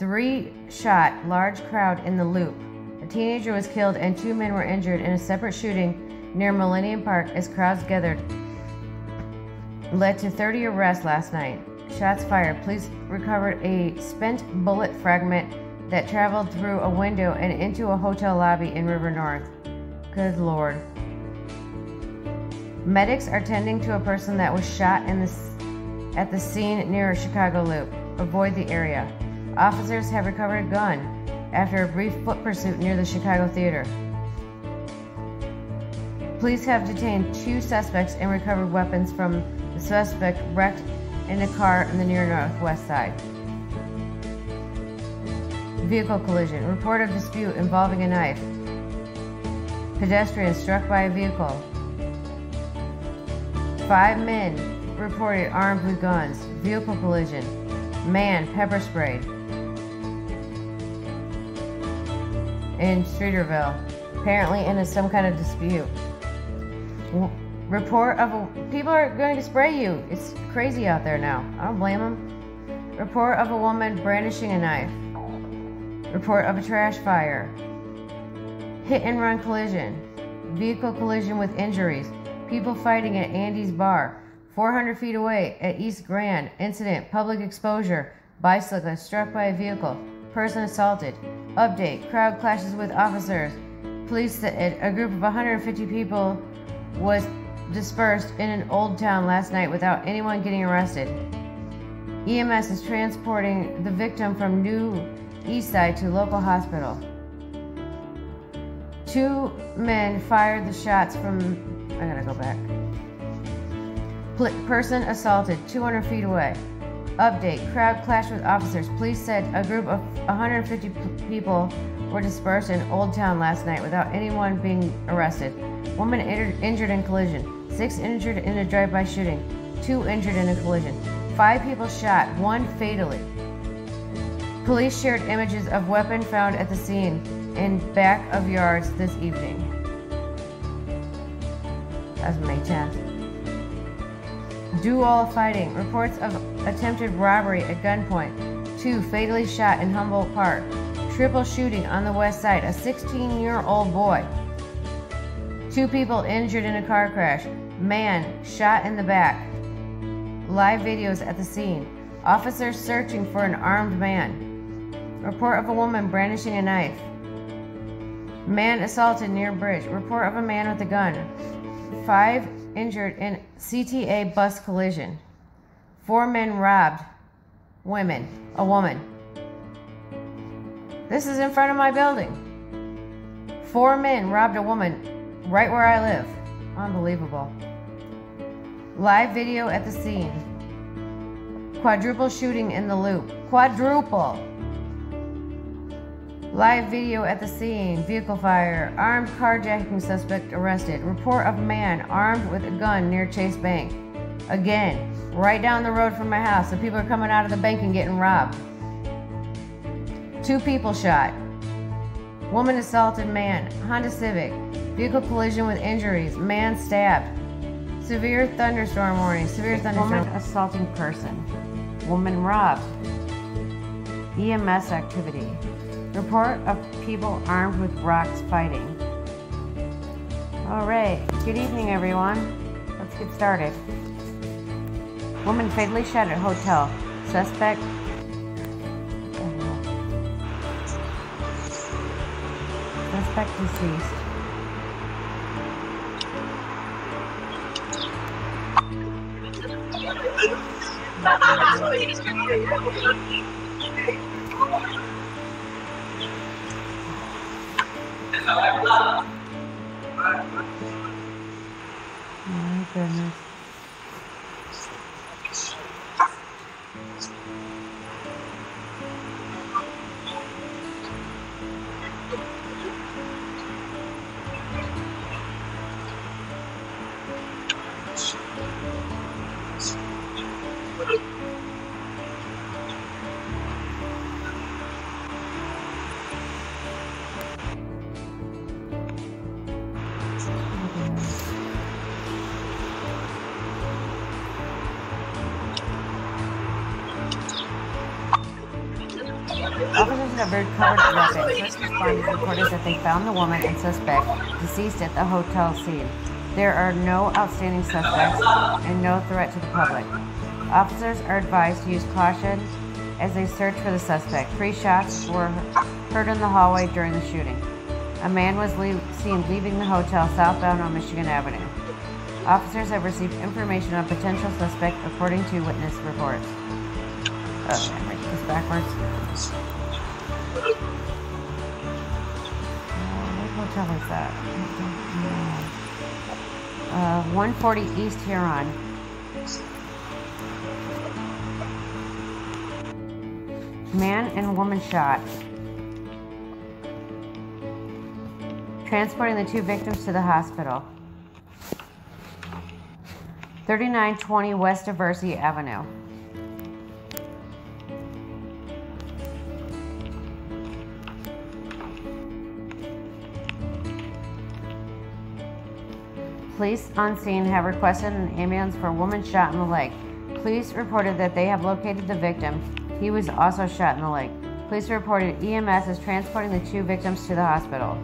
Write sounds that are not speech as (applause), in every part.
Three shot, large crowd in the loop. A teenager was killed and two men were injured in a separate shooting near Millennium Park as crowds gathered. Led to 30 arrests last night. Shots fired. Police recovered a spent bullet fragment that traveled through a window and into a hotel lobby in River North. Good lord. Medics are tending to a person that was shot in the, at the scene near Chicago Loop. Avoid the area. Officers have recovered a gun after a brief foot pursuit near the Chicago Theater. Police have detained two suspects and recovered weapons from the suspect wrecked in a car in the near northwest side. Vehicle collision. Report of dispute involving a knife. Pedestrian struck by a vehicle. Five men reported armed with guns. Vehicle collision. Man pepper sprayed. In Streeterville, apparently in a, some kind of dispute. Report of a, people are going to spray you. It's crazy out there now. I don't blame them. Report of a woman brandishing a knife. Report of a trash fire. Hit and run collision. Vehicle collision with injuries. People fighting at Andy's bar. 400 feet away at East Grand. Incident. Public exposure. Bicyclist struck by a vehicle. Person assaulted. Update. Crowd clashes with officers. Police said a group of 150 people was dispersed in an old town last night without anyone getting arrested. EMS is transporting the victim from New Eastside to local hospital. Two men fired the shots from. I gotta go back. Person assaulted 200 feet away. Update Crowd clashed with officers. Police said a group of 150 people were dispersed in Old Town last night without anyone being arrested. Woman injured in collision. Six injured in a drive by shooting. Two injured in a collision. Five people shot, one fatally. Police shared images of weapon found at the scene in back of yards this evening. That's May 10th. Dual fighting. Reports of attempted robbery at gunpoint. Two fatally shot in Humboldt Park. Triple shooting on the west side. A 16 year old boy. Two people injured in a car crash. Man shot in the back. Live videos at the scene. Officers searching for an armed man. Report of a woman brandishing a knife. Man assaulted near bridge. Report of a man with a gun. Five injured in CTA bus collision. Four men robbed women. A woman. This is in front of my building. Four men robbed a woman right where I live. Unbelievable. Live video at the scene. Quadruple shooting in the loop. Quadruple. Live video at the scene. Vehicle fire. Armed carjacking suspect arrested. Report of a man armed with a gun near Chase Bank. Again, right down the road from my house. The people are coming out of the bank and getting robbed. Two people shot. Woman assaulted man. Honda Civic. Vehicle collision with injuries. Man stabbed. Severe thunderstorm warning. Severe thunderstorm. Woman assaulting person. Woman robbed. EMS activity. Report of people armed with rocks fighting. All right. Good evening, everyone. Let's get started. Woman fatally shot at hotel. Suspect. Suspect deceased. (laughs) Bird covered rapid first responders that they found the woman and suspect deceased at the hotel scene. There are no outstanding suspects and no threat to the public. Officers are advised to use caution as they search for the suspect. Three shots were heard in the hallway during the shooting. A man was seen leaving the hotel southbound on Michigan Avenue. Officers have received information on potential suspect according to witness reports. Oh, I'm this backwards. What hotel is that? Uh, 140 East Huron. Man and woman shot. Transporting the two victims to the hospital. 3920 West Diversey Avenue. Police on scene have requested an ambulance for a woman shot in the leg. Police reported that they have located the victim. He was also shot in the leg. Police reported EMS is transporting the two victims to the hospital.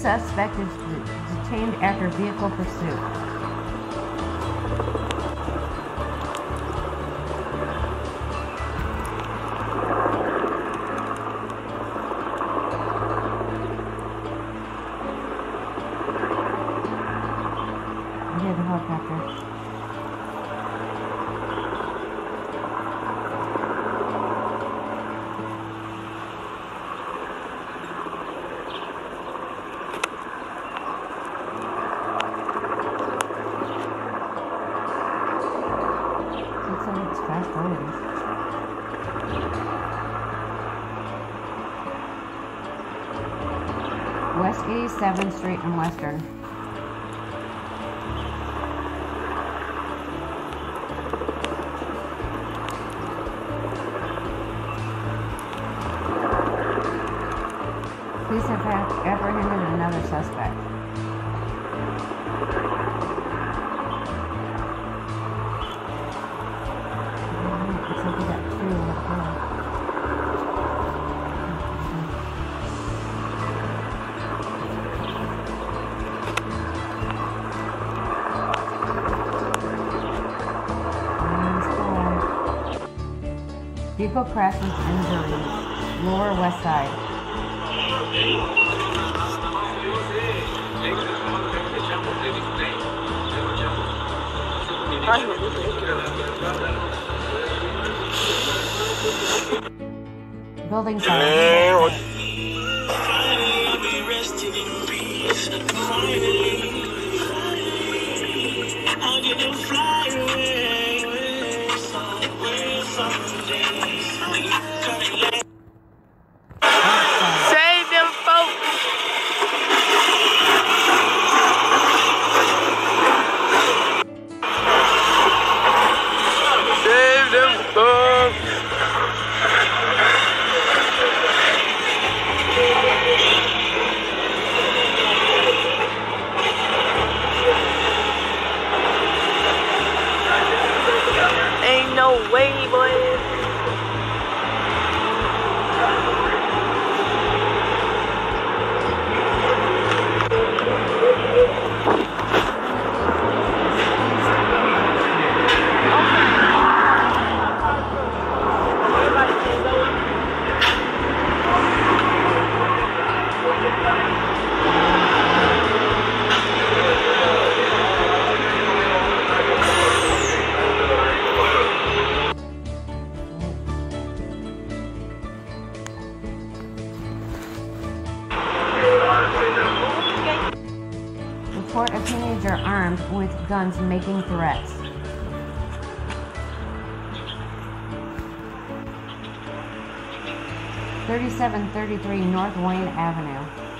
Two is detained after vehicle pursuit. 7th Street and Western. Vehicle crash with injuries. Lower West Side. Building fire. Save 3733 North Wayne Avenue.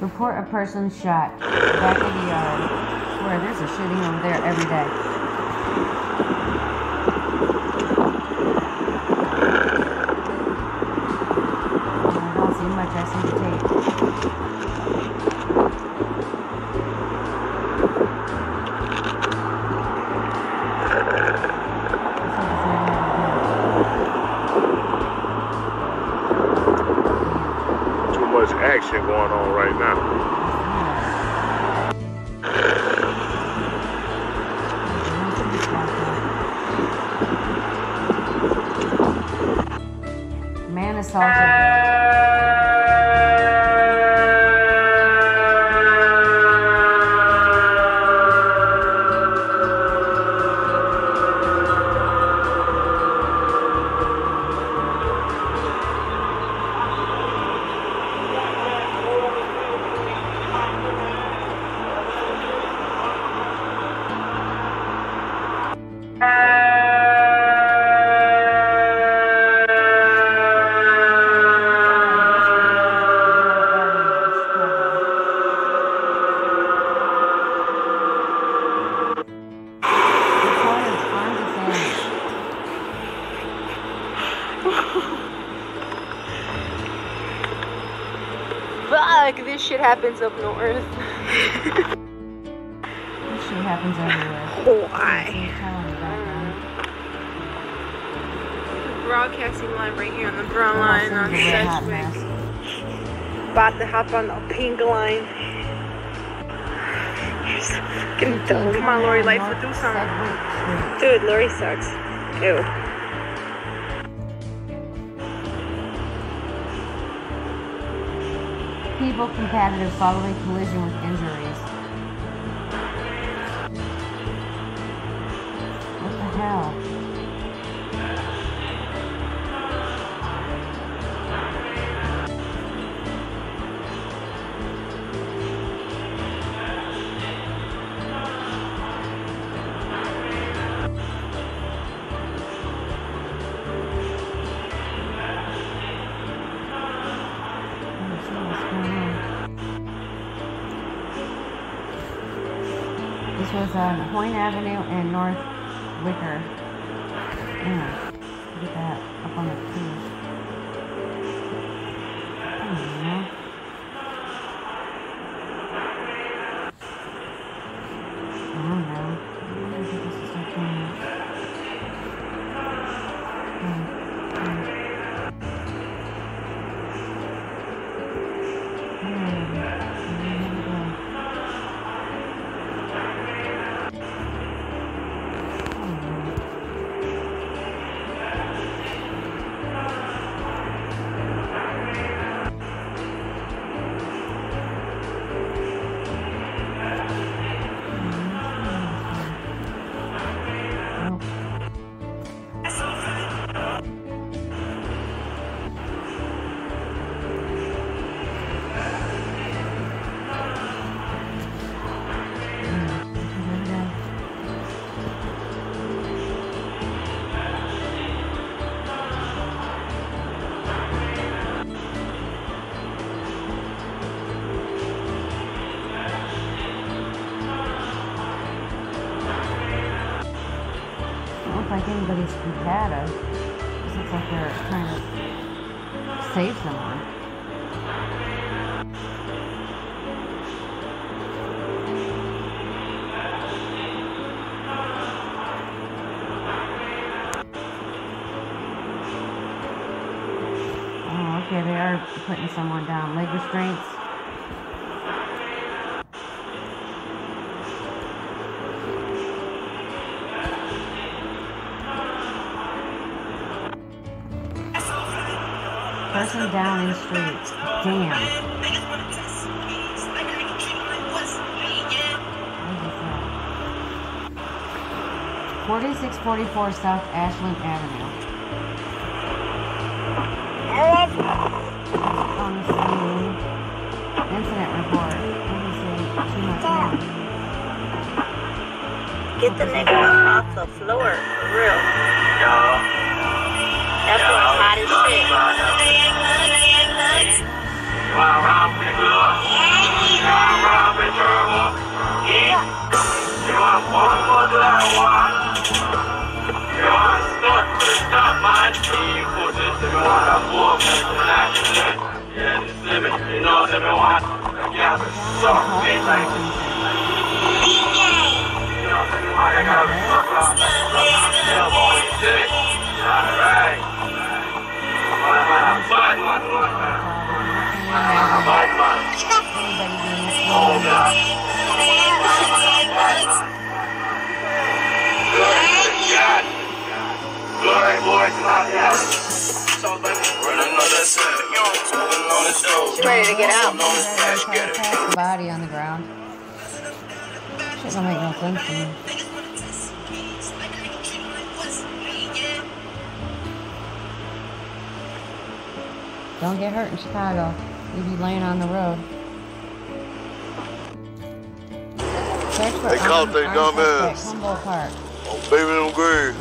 Report a person shot. Back of the yard. Swear, there's a shooting over there every day. Oh, much action going on right now. Man assaulted. Shit happens up north. Shit happens everywhere. Why? See a tower in the background. Broadcasting line right here on the brown Oh, line on Sedgwick. About to hop on the pink line. You're so Fucking dumb. Come on, Lori, life will do something. Dude, Lori sucks. Ew. People competitive following collision with injuries. On Hoyne Avenue and North Wicker. putting someone down. Leg restraints. Person down in the street. Damn. Forty-six forty-four South Ashland Avenue. Get the nigga off the floor, for Real. Yo. That's what it's big. You wanna round the blood? You for real. That boy hot as shit. She's ready to get out. Body on the ground. Shit don't make no sense to me. Don't get hurt in Chicago. You'd be laying on the road. Search for They caught armed dumb ass. Humboldt Park. Oh, baby, them grave.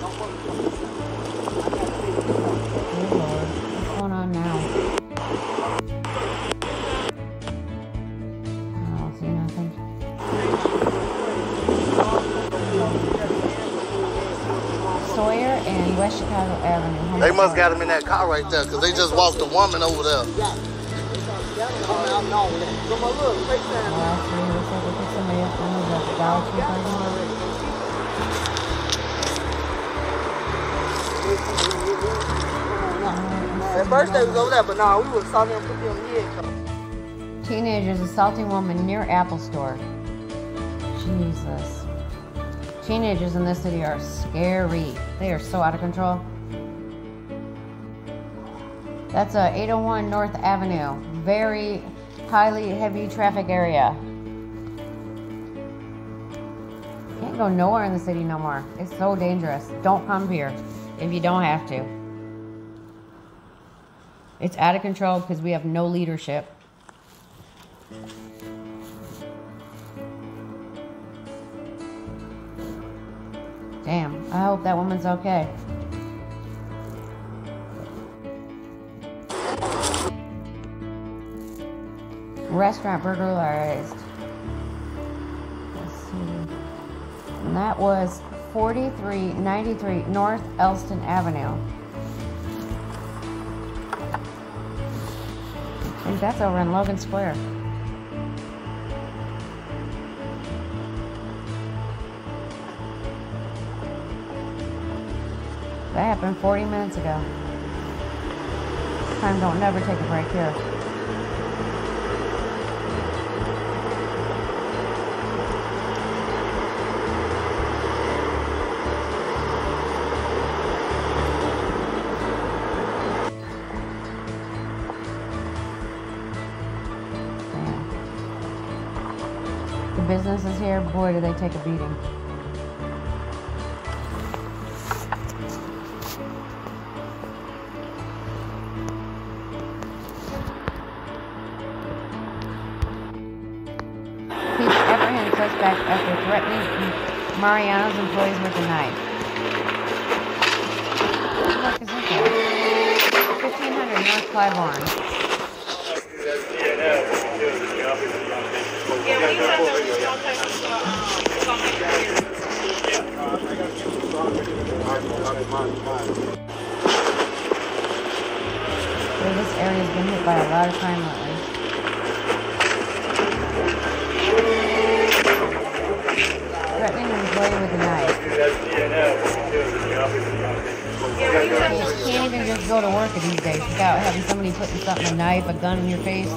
And Avenue. They must Humboldt got him in that car right there, because they just walked a woman over there. Park. Last year, they said they picked somebody the Dollar Tree parking lot. At first they was over there, but nah, we was saw them put them here. Teenagers assaulting woman near Apple Store. Jesus. Teenagers in this city are scary. They are so out of control. That's a 801 North Avenue. Very highly heavy traffic area. Can't go nowhere in the city no more. It's so dangerous. Don't come here if you don't have to. It's out of control because we have no leadership. Damn, I hope that woman's okay. Restaurant burglarized. Let's see. And that was 4393 North Elston Avenue. I think that's over in Logan Square. That happened 40 minutes ago. Time don't never take a break here. Businesses here, boy, do they take a beating. Suspect after threatening Mariano's employees with a knife. What the fuck is this 1500 North. So this area's been hit by a lot of crime lately. With a knife. Yeah, we said You can't even just go to work these days without having somebody putting something, a knife, a gun in your face.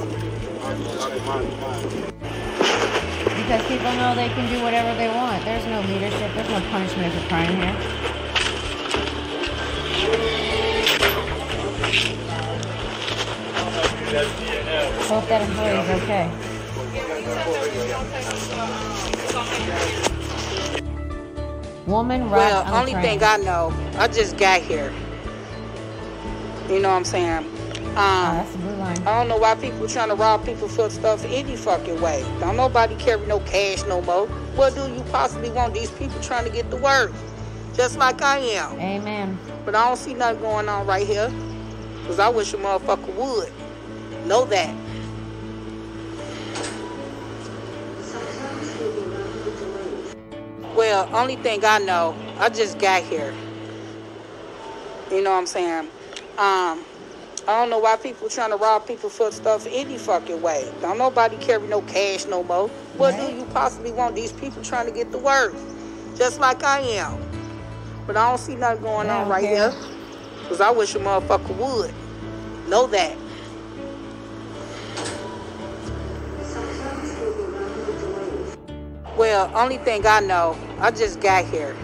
Because people know they can do whatever they want. There's no leadership, there's no punishment for crime here. Hope that employee is okay. Woman Well, on only train. thing I know, I just got here. You know what I'm saying? Oh, Um, that's the blue line. I don't know why people trying to rob people for stuff any fucking way. Don't nobody carry no cash no more. What do you possibly want these people trying to get the work? Just like I am. Amen. But I don't see nothing going on right here. Cause I wish a motherfucker would. Know that. Well, only thing I know, I just got here. You know what I'm saying? Um, I don't know why people trying to rob people for stuff any fucking way. Don't nobody carry no cash no more. What Right. do you possibly want these people trying to get the work? Just like I am. But I don't see nothing going Yeah, on right okay. here. Cause I wish a motherfucker would. Know that. Well, only thing I know, I just got here.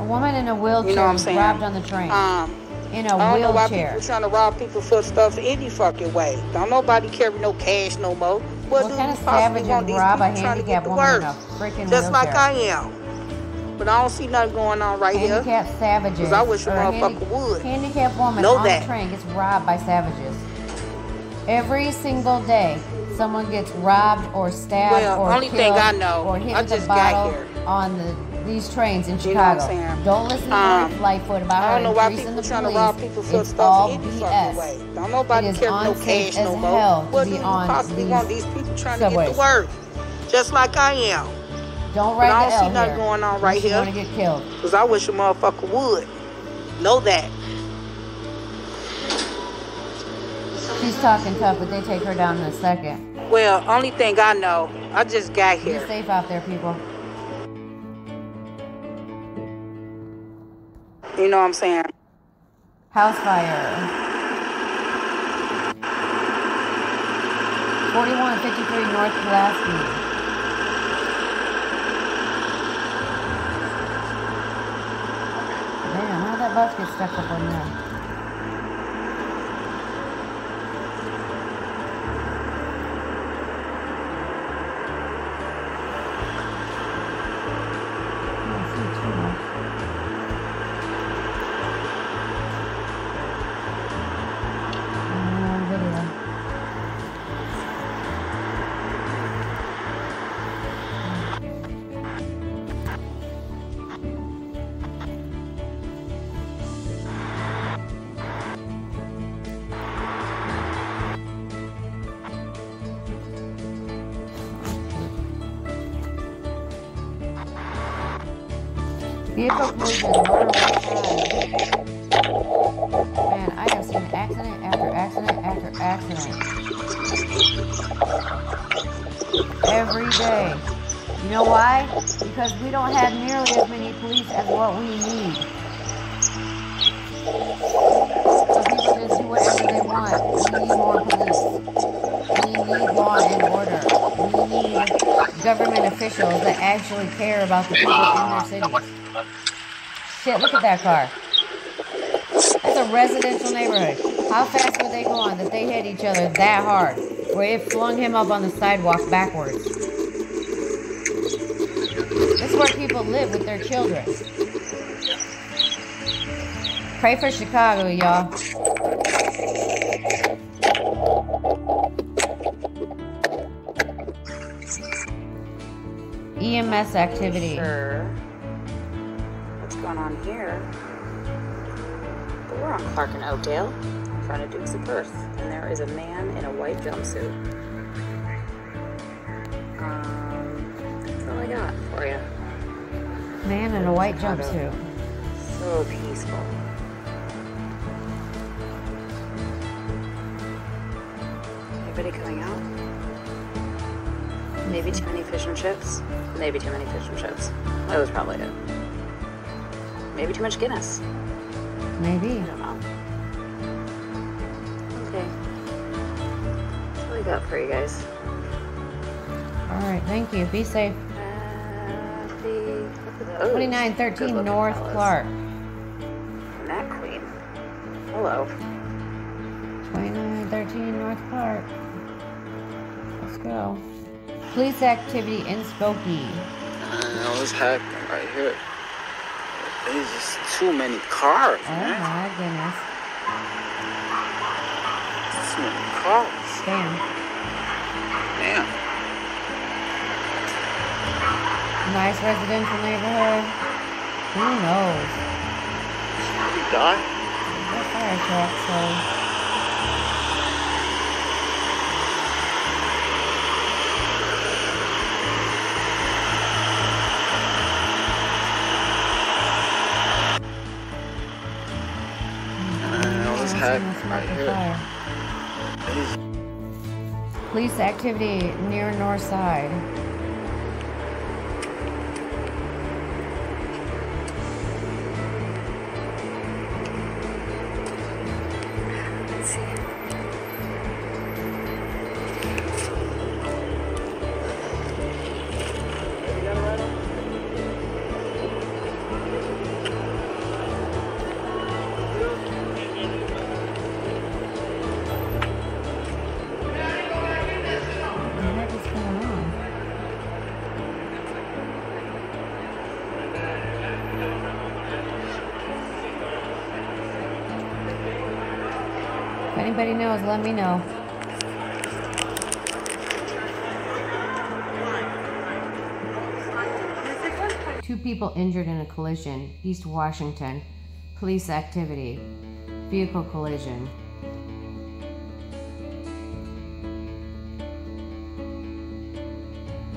A woman in a wheelchair You know what I'm saying? robbed on the train. Um, in a I don't know why people trying to rob people for stuff any fucking way. Don't nobody carry no cash no more. What, What kind of savage want these rob a people trying to get handicapped the woman work? in a freaking Just like I am. But I don't see nothing going on right here. Handicapped savages. 'Cause I wish a motherfucker would. Handicapped woman Know on that. the train gets robbed by savages. Every single day, someone gets robbed or stabbed Well, or only killed thing I know, or hit I with a just got bottle here. on the these trains in You know what I'm Chicago. saying? Don't listen to Um, Lori Lightfoot about I don't know why people the trying police. to rob people for it's stuff all any BS. way. Don't nobody carry no cash no more. hell to What do you possibly these want these people trying to get subways. the work? Just like I am. Don't write But I don't the see nothing here. going on right here. to get killed. Because I wish a motherfucker would. Know that. She's talking tough, but they take her down in a second. Well, only thing I know, I just got here. Be safe out there, people. You know what I'm saying? House fire. 4153 North Pulaski. Damn, how'd that bus get stuck up on there? Vehicle collision. Man, I have seen accident after accident after accident. Every day. You know why? Because we don't have nearly as many police as what we need. So people just do whatever they want. We need more police. We need law and order. We need government officials that actually care about the people in their cities. Shit, look at that car. That's a residential neighborhood. How fast were they going that they hit each other that hard? Where it flung him up on the sidewalk backwards. This is where people live with their children. Pray for Chicago, y'all. EMS activity. Sure. What's going on here? But we're on Clark and Oakdale, in front of Dukes of Perth, and there is a man in a white jumpsuit. Um, that's all I got for you. Man in a white jumpsuit. So peaceful. Everybody coming out? Maybe too many fish and chips. Maybe too many fish and chips. That was probably it. Maybe too much Guinness. Maybe. I don't know. Okay. That's all I got for you guys. Alright, thank you. Be safe. Happy. Look 2913 North fellas. Clark. And that queen. Hello. 2913 North Clark. Let's go. Police activity in Skokie. I was happening right here. There's just too many cars, Oh man. my goodness. Too many cars. Damn. Damn. Nice residential neighborhood. Who knows? He die? Fire truck, so. What's happening right here? Police activity near north side. Anybody knows, let me know. Two people injured in a collision, East Washington. Police activity. Vehicle collision.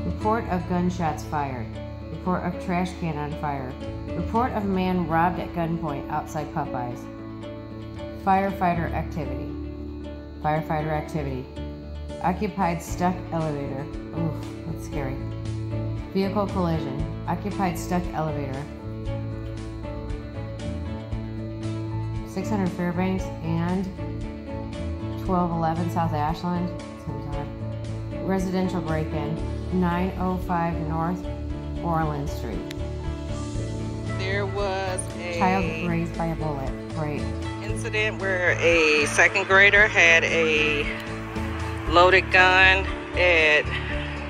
Report of gunshots fired. Report of trash can on fire. Report of man robbed at gunpoint outside Popeyes. Firefighter activity. Firefighter activity. Occupied stuck elevator. Oof, that's scary. Vehicle collision. Occupied stuck elevator. 600 Fairbanks and 1211 South Ashland. Residential break-in. 905 North Orleans Street. There was a Child raised by a bullet. Great. Incident where a second grader had a loaded gun at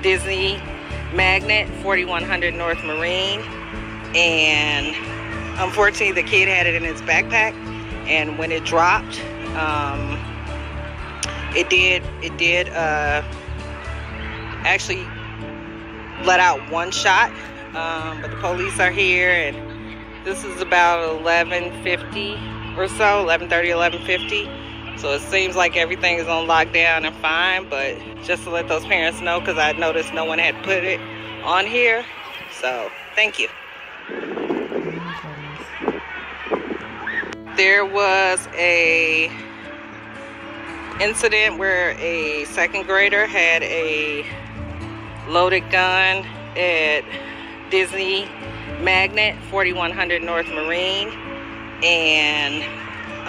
Disney Magnet, 4100 North Marine, and unfortunately the kid had it in his backpack, and when it dropped, um, it did it did uh, actually let out one shot, um, but the police are here and this is about 11:50 or so, 11:30, 11:50. So it seems like everything is on lockdown and fine, but just to let those parents know, because I noticed no one had put it on here. So thank you. There was a incident where a second grader had a loaded gun at Disney Magnet, 4100 North Marine, and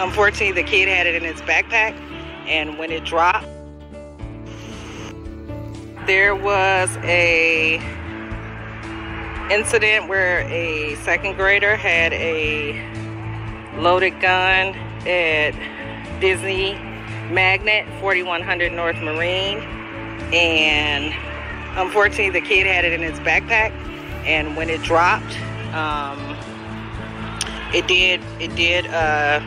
unfortunately the kid had it in his backpack, and when it dropped, there was a incident where a second grader had a loaded gun at Disney Magnet, 4100 North Marine, and unfortunately the kid had it in his backpack and when it dropped um, it did it did uh,